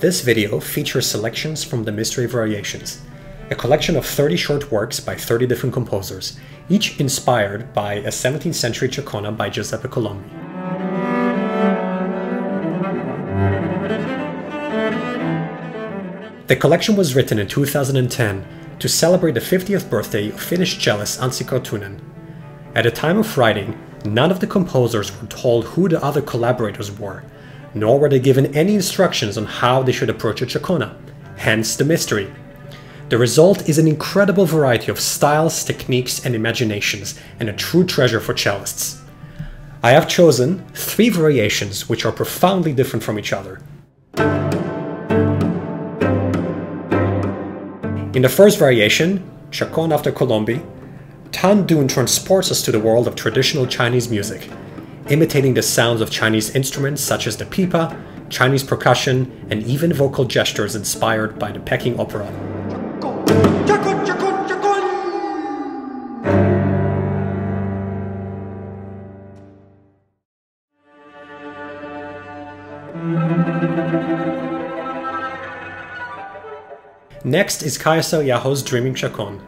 This video features selections from the Mystery Variations, a collection of 30 short works by 30 different composers, each inspired by a 17th century Chacona by Giuseppe Colombi. The collection was written in 2010 to celebrate the 50th birthday of Finnish cellist Anssi Karttunen. At the time of writing, none of the composers were told who the other collaborators were, nor were they given any instructions on how they should approach a Chacona, hence the mystery. The result is an incredible variety of styles, techniques, and imaginations, and a true treasure for cellists. I have chosen three variations which are profoundly different from each other. In the first variation, Chacon after Colombi, Tan Dun transports us to the world of traditional Chinese music, imitating the sounds of Chinese instruments such as the pipa, Chinese percussion, and even vocal gestures inspired by the Peking opera. Next is Kaija Saariaho's Dreaming Chaconne.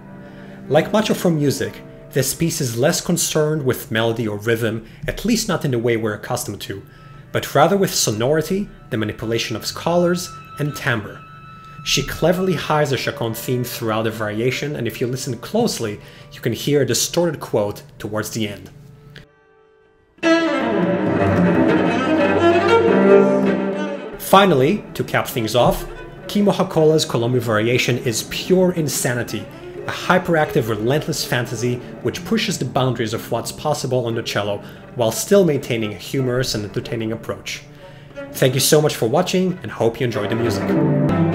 Like much of her music, this piece is less concerned with melody or rhythm, at least not in the way we're accustomed to, but rather with sonority, the manipulation of scholars, and timbre. She cleverly hides the Chaconne theme throughout the variation, and if you listen closely, you can hear a distorted quote towards the end. Finally, to cap things off, Kimmo Hakola's Colombi variation is pure insanity, a hyperactive, relentless fantasy which pushes the boundaries of what's possible on the cello while still maintaining a humorous and entertaining approach. Thank you so much for watching and hope you enjoyed the music.